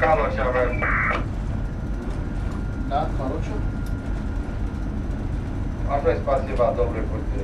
Caloș avem. Da, Caloșul? Așa e spasiva, domnule Curte.